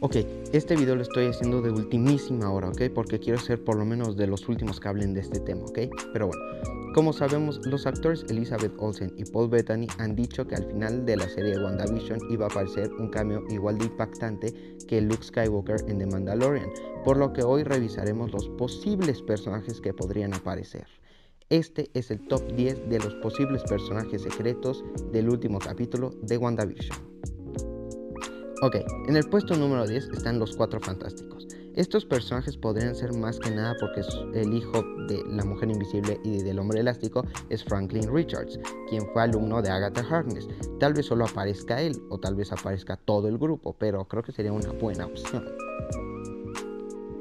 Ok, este video lo estoy haciendo de ultimísima hora, ¿ok? Porque quiero ser por lo menos de los últimos que hablen de este tema, ¿ok? Pero bueno, como sabemos, los actores Elizabeth Olsen y Paul Bettany han dicho que al final de la serie WandaVision iba a aparecer un cambio igual de impactante que Luke Skywalker en The Mandalorian, por lo que hoy revisaremos los posibles personajes que podrían aparecer. Este es el top 10 de los posibles personajes secretos del último capítulo de WandaVision. Ok, en el puesto número 10 están los Cuatro Fantásticos. Estos personajes podrían ser más que nada porque el hijo de la Mujer Invisible y del Hombre Elástico es Franklin Richards, quien fue alumno de Agatha Harkness. Tal vez solo aparezca él o tal vez aparezca todo el grupo, pero creo que sería una buena opción.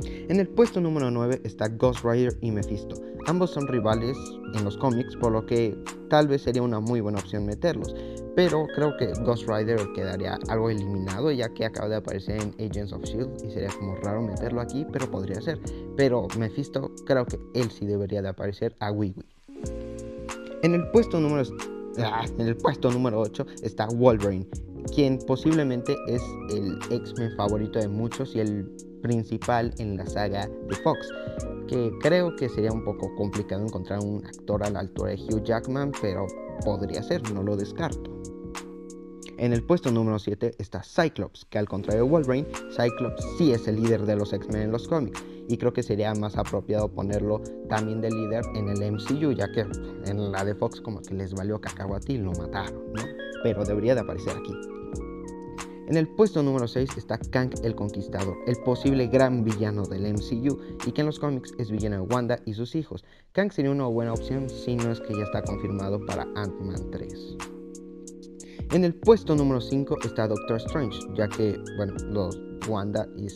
En el puesto número 9 está Ghost Rider y Mephisto. Ambos son rivales en los cómics, por lo que tal vez sería una muy buena opción meterlos. Pero creo que Ghost Rider quedaría algo eliminado ya que acaba de aparecer en Agents of Shield y sería como raro meterlo aquí, pero podría ser. Pero Mephisto creo que él sí debería de aparecer a Wiwi. En el puesto número ah, en el puesto número 8 está Wolverine, quien posiblemente es el X-Men favorito de muchos y el principal en la saga de Fox, que creo que sería un poco complicado encontrar un actor a la altura de Hugh Jackman, pero podría ser, no lo descarto. En el puesto número 7 está Cyclops, que al contrario de Wolverine, Cyclops sí es el líder de los X-Men en los cómics. Y creo que sería más apropiado ponerlo también de líder en el MCU, ya que en la de Fox como que les valió cacahuate y lo mataron, ¿no? Pero debería de aparecer aquí. En el puesto número 6 está Kang el Conquistador, el posible gran villano del MCU y que en los cómics es villano de Wanda y sus hijos. Kang sería una buena opción si no es que ya está confirmado para Ant-Man 3. En el puesto número 5 está Doctor Strange, ya que, bueno, los Wanda y,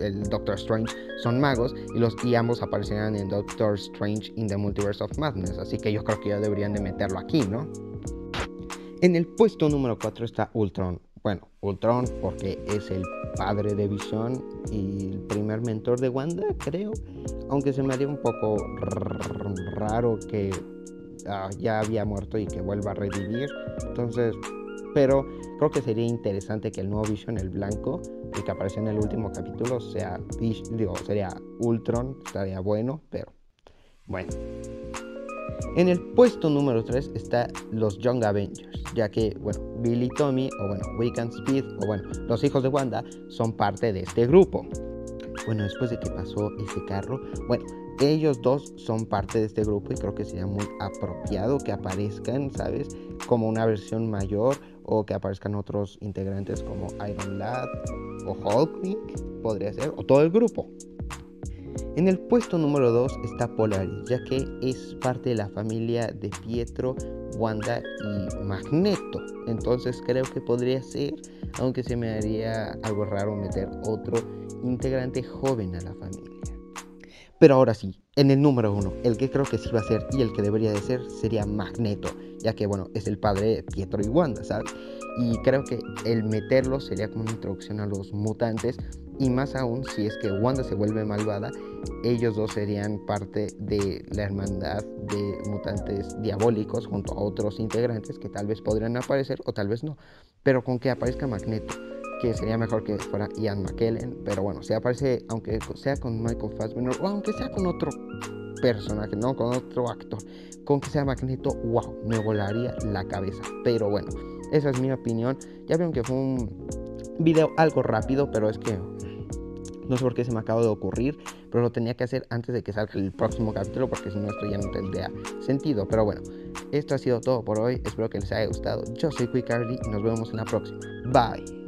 el Doctor Strange son magos y, los, y ambos aparecerán en Doctor Strange in the Multiverse of Madness, así que yo creo que ya deberían de meterlo aquí, ¿no? En el puesto número 4 está Ultron. Bueno, Ultron porque es el padre de Vision y el primer mentor de Wanda, creo. Aunque se me haría un poco raro que Ah, ya había muerto y que vuelva a revivir. Entonces, pero creo que sería interesante que el nuevo Vision, el blanco, el que apareció en el último capítulo, sea, digo, sería Ultron, estaría bueno, pero bueno. En el puesto número 3 está los Young Avengers, ya que, bueno, Billy Tommy, o bueno, Weekend Speed, o bueno, los hijos de Wanda, son parte de este grupo. Bueno, después de que pasó ese carro, bueno, ellos dos son parte de este grupo y creo que sería muy apropiado que aparezcan, ¿sabes? Como una versión mayor o que aparezcan otros integrantes como Iron Lad o Hulkling, podría ser, o todo el grupo. En el puesto número 2 está Polaris, ya que es parte de la familia de Pietro, Wanda y Magneto. Entonces creo que podría ser, aunque se me haría algo raro meter otro integrante joven a la familia. Pero ahora sí, en el número uno, el que creo que sí va a ser y el que debería de ser sería Magneto, ya que bueno, es el padre de Pietro y Wanda, ¿sabes? Y creo que el meterlo sería como una introducción a los mutantes y más aún si es que Wanda se vuelve malvada, ellos dos serían parte de la hermandad de mutantes diabólicos junto a otros integrantes que tal vez podrían aparecer o tal vez no, pero con que aparezca Magneto que sería mejor que fuera Ian McKellen, pero bueno, si aparece, aunque sea con Michael Fassbender o aunque sea con otro personaje, no con otro actor, con que sea Magneto, wow, me volaría la cabeza. Pero bueno, esa es mi opinión. Ya vieron que fue un video algo rápido, pero es que no sé por qué se me acaba de ocurrir, pero lo tenía que hacer antes de que salga el próximo capítulo, porque si no esto ya no tendría sentido. Pero bueno, esto ha sido todo por hoy. Espero que les haya gustado. Yo soy Quick y nos vemos en la próxima. Bye.